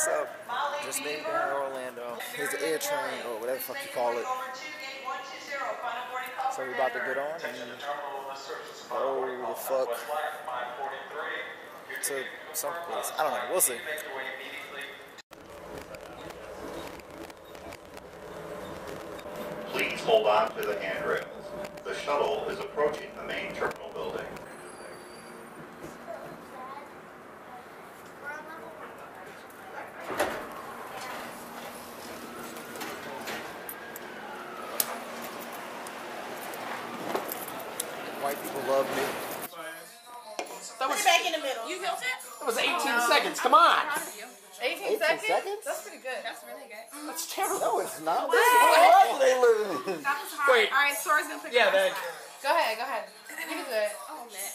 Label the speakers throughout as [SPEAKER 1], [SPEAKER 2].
[SPEAKER 1] what's up? Just made it to Orlando. Here's the air train, or whatever the fuck you call it. So we're about to get on and go the fuck to some place. I don't know. We'll see.
[SPEAKER 2] Please hold on to the handrails. The shuttle is approaching the main
[SPEAKER 1] people love me.
[SPEAKER 3] That was,
[SPEAKER 4] back in the middle.
[SPEAKER 3] you built it? That was 18 seconds. Come on.
[SPEAKER 4] 18,
[SPEAKER 1] 18
[SPEAKER 4] seconds?
[SPEAKER 1] seconds?
[SPEAKER 4] That's pretty good. That's really good.
[SPEAKER 3] That's terrible.
[SPEAKER 1] No, it's not. What life do they live in?
[SPEAKER 4] That was hard.
[SPEAKER 3] Wait.
[SPEAKER 4] All right, Sora's gonna pick
[SPEAKER 3] Yeah,
[SPEAKER 4] the
[SPEAKER 3] then.
[SPEAKER 4] Go ahead, go ahead. You can do it. Oh, man.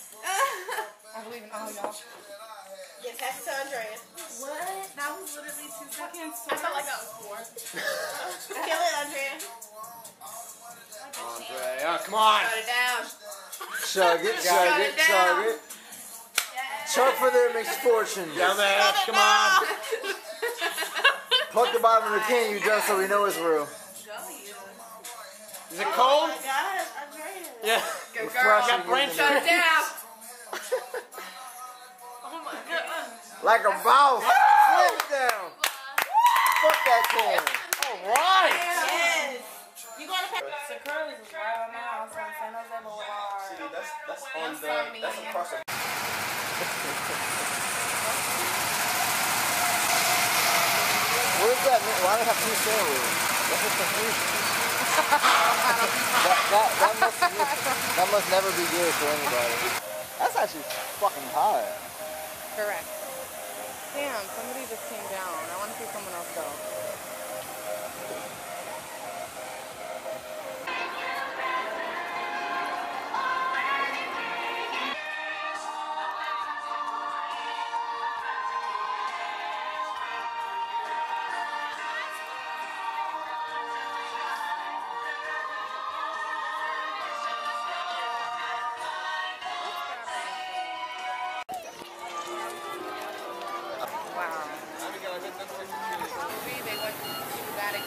[SPEAKER 4] I believe in all y'all.
[SPEAKER 5] Yes, pass it to Andrea.
[SPEAKER 4] What? That was literally two seconds. I felt like that was four.
[SPEAKER 5] Kill it, Andrea.
[SPEAKER 3] Andre, oh, come on.
[SPEAKER 4] Shut it down.
[SPEAKER 1] Chug it, chug it,
[SPEAKER 4] it
[SPEAKER 1] chug it. Chug for their misfortune.
[SPEAKER 3] Dumbass, come on.
[SPEAKER 1] Pluck the bottom of the can you just so we know it's real.
[SPEAKER 3] Is it cold?
[SPEAKER 5] Oh God, Andrea.
[SPEAKER 3] Yeah.
[SPEAKER 4] Good
[SPEAKER 1] Refreshing,
[SPEAKER 4] girl.
[SPEAKER 1] Got brain
[SPEAKER 4] Shut it down.
[SPEAKER 1] Oh like a boss. Flip down. Fuck that can.
[SPEAKER 3] All right.
[SPEAKER 5] Yes. You gonna pass?
[SPEAKER 4] The Curly's is right on my house on San Jose Boulevard.
[SPEAKER 6] That's that's on
[SPEAKER 4] That's
[SPEAKER 6] the
[SPEAKER 4] on me.
[SPEAKER 6] that's across the
[SPEAKER 1] What does that mean? Why do they have two sailors? That's just confusion. that, that, that, must, that must never be good for anybody. That's actually fucking hot.
[SPEAKER 4] Correct. Damn, somebody just came down. I want to see someone else go.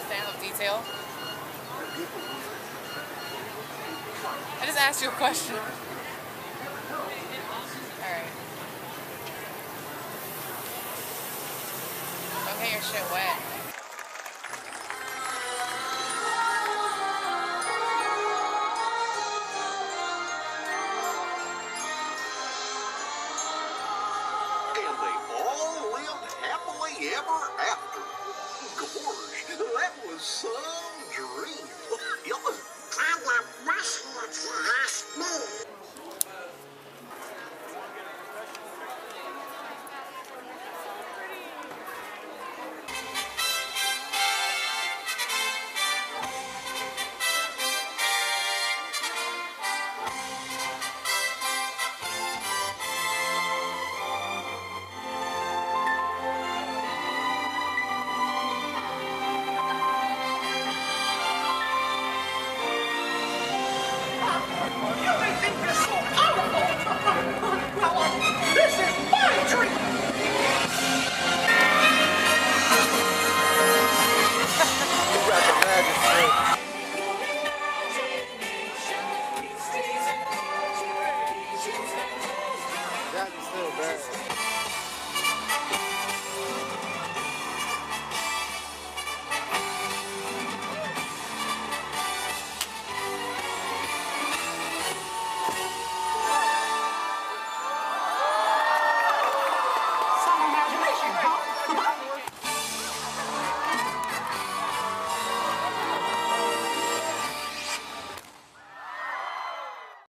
[SPEAKER 4] Extent of detail. I just asked you a question. Alright. Don't get your shit wet.
[SPEAKER 7] And they all lived happily ever after. Gosh, that was some dream.